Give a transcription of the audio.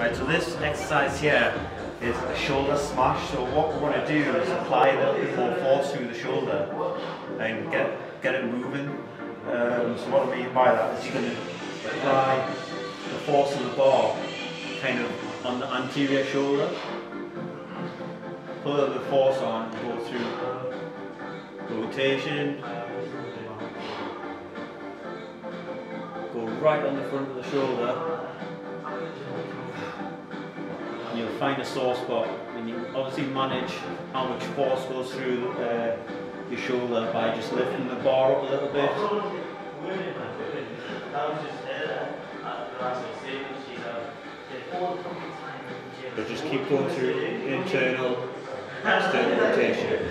Right, so this exercise here is a shoulder smash. So what we want to do is apply a little bit more force through the shoulder and get get it moving. Um, so what I mean by that is you're going to apply the force of the bar kind of on the anterior shoulder. Put a little bit of force on, go through rotation, go right on the front of the shoulder find a sore spot you obviously manage how much force goes through uh, your shoulder by just lifting the bar up a little bit. But just keep going through internal external rotation